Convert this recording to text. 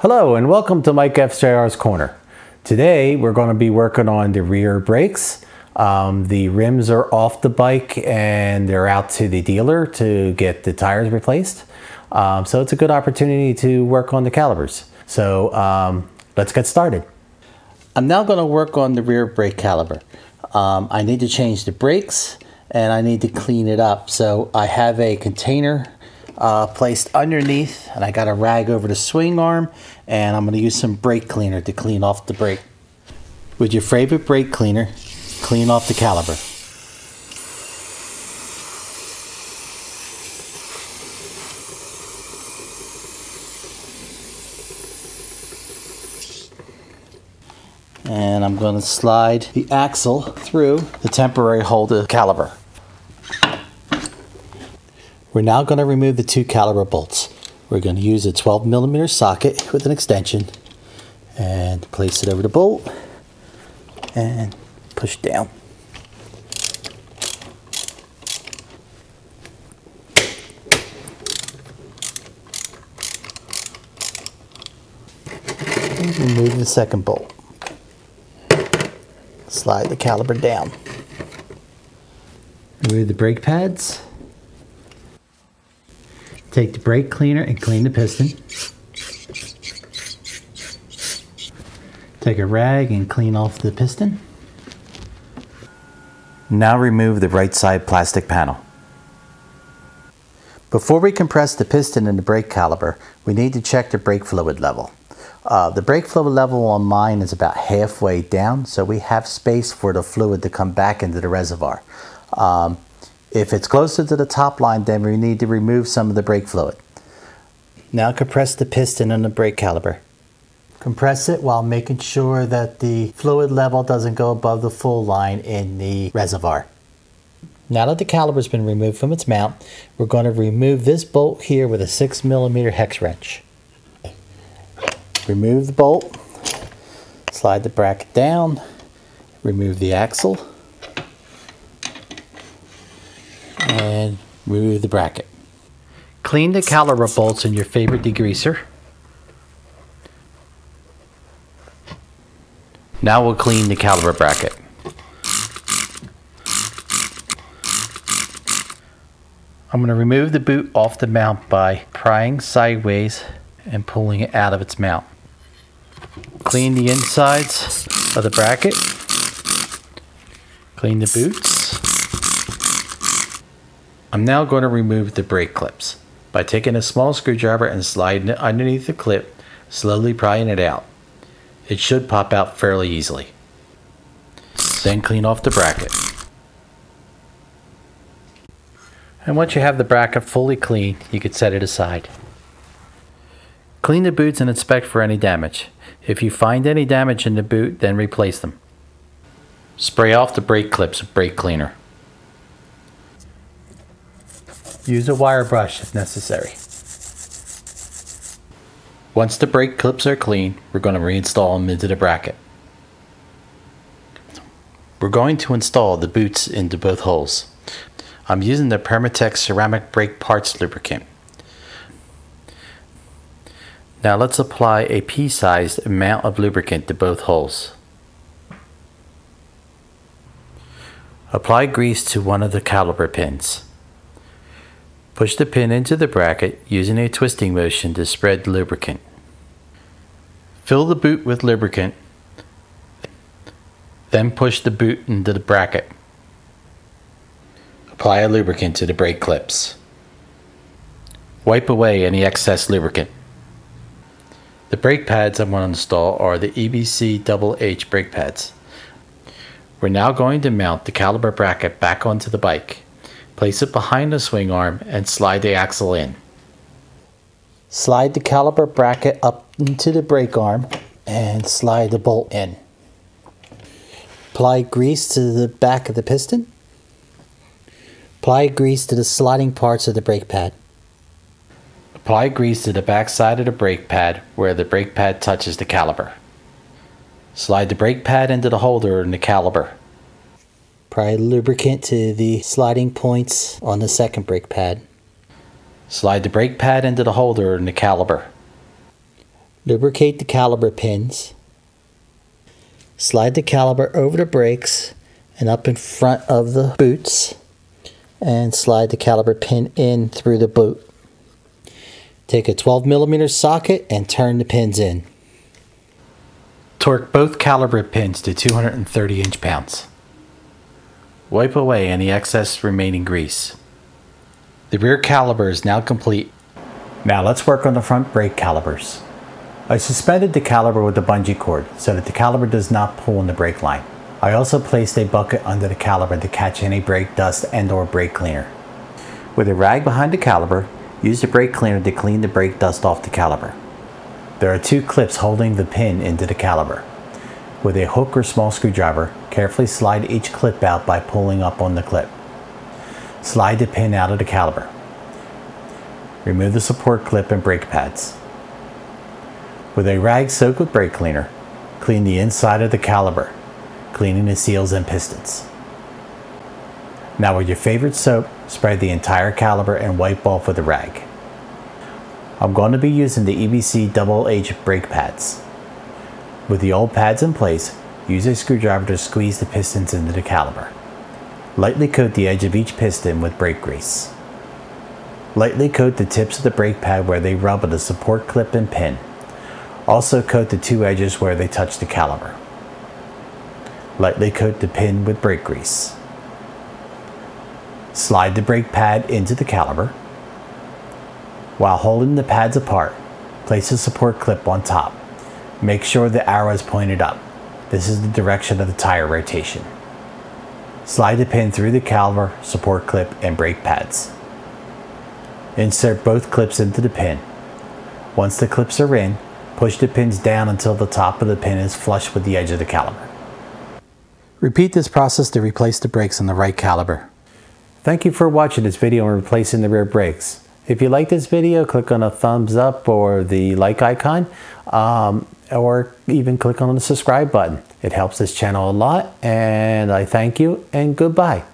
Hello and welcome to Mike's FJR Corner. Today we're going to be working on the rear brakes. Um, the rims are off the bike and they're out to the dealer to get the tires replaced. Um, so it's a good opportunity to work on the calipers. So um, let's get started. I'm now going to work on the rear brake caliper. Um, I need to change the brakes and I need to clean it up. So I have a container uh, placed underneath and I got a rag over the swing arm and I'm going to use some brake cleaner to clean off the brake. With your favorite brake cleaner, clean off the caliper. And I'm going to slide the axle through the temporary holder caliper. We're now going to remove the two caliper bolts. We're going to use a 12 millimeter socket with an extension and place it over the bolt and push down. Remove the second bolt. Slide the caliper down. Remove the brake pads. Take the brake cleaner and clean the piston. Take a rag and clean off the piston. Now remove the right side plastic panel. Before we compress the piston in the brake caliper, we need to check the brake fluid level. Uh, the brake fluid level on mine is about halfway down, so we have space for the fluid to come back into the reservoir. Um, if it's closer to the top line, then we need to remove some of the brake fluid. Now compress the piston on the brake caliper. Compress it while making sure that the fluid level doesn't go above the full line in the reservoir. Now that the caliper's been removed from its mount, we're going to remove this bolt here with a 6 millimeter hex wrench. Remove the bolt, slide the bracket down, remove the axle, and remove the bracket. Clean the caliper bolts in your favorite degreaser. Now we'll clean the caliper bracket. I'm going to remove the boot off the mount by prying sideways and pulling it out of its mount. Clean the insides of the bracket. Clean the boots. I'm now going to remove the brake clips by taking a small screwdriver and sliding it underneath the clip, slowly prying it out. It should pop out fairly easily. Then clean off the bracket. And once you have the bracket fully clean, you can set it aside. Clean the boots and inspect for any damage. If you find any damage in the boot, then replace them. Spray off the brake clips with brake cleaner. Use a wire brush if necessary. Once the brake clips are clean, we're going to reinstall them into the bracket. We're going to install the boots into both holes. I'm using the Permatex ceramic brake parts lubricant. Now let's apply a pea-sized amount of lubricant to both holes. Apply grease to one of the caliper pins. Push the pin into the bracket using a twisting motion to spread the lubricant. Fill the boot with lubricant, then push the boot into the bracket. Apply a lubricant to the brake clips. Wipe away any excess lubricant. The brake pads I want to install are the EBC Double H brake pads. We're now going to mount the caliper bracket back onto the bike. Place it behind the swing arm and slide the axle in. Slide the caliper bracket up into the brake arm and slide the bolt in. Apply grease to the back of the piston. Apply grease to the sliding parts of the brake pad. Apply grease to the back side of the brake pad where the brake pad touches the caliper. Slide the brake pad into the holder in the caliper. Apply lubricant to the sliding points on the second brake pad. Slide the brake pad into the holder in the caliper. Lubricate the caliper pins. Slide the caliper over the brakes and up in front of the boots and slide the caliper pin in through the boot. Take a 12 millimeter socket and turn the pins in. Torque both caliper pins to 230 inch pounds. Wipe away any excess remaining grease. The rear caliper is now complete. Now let's work on the front brake calipers. I suspended the caliper with a bungee cord so that the caliper does not pull on the brake line. I also placed a bucket under the caliper to catch any brake dust and or brake cleaner. With a rag behind the caliper, use the brake cleaner to clean the brake dust off the caliper. There are two clips holding the pin into the caliper. With a hook or small screwdriver, carefully slide each clip out by pulling up on the clip. Slide the pin out of the caliper. Remove the support clip and brake pads. With a rag soaked with brake cleaner, clean the inside of the caliper, cleaning the seals and pistons. Now with your favorite soap, spread the entire caliper and wipe off with a rag. I'm going to be using the EBC Double H brake pads. With the old pads in place, use a screwdriver to squeeze the pistons into the caliper. Lightly coat the edge of each piston with brake grease. Lightly coat the tips of the brake pad where they rub with the support clip and pin. Also coat the two edges where they touch the caliper. Lightly coat the pin with brake grease. Slide the brake pad into the caliper. While holding the pads apart, place a support clip on top. Make sure the arrow is pointed up. This is the direction of the tire rotation. Slide the pin through the caliper, support clip, and brake pads. Insert both clips into the pin. Once the clips are in, Push the pins down until the top of the pin is flush with the edge of the caliper. Repeat this process to replace the brakes on the right caliper. Thank you for watching this video on replacing the rear brakes. If you like this video, click on a thumbs up or the like icon, um, or even click on the subscribe button. It helps this channel a lot, and I thank you, and goodbye.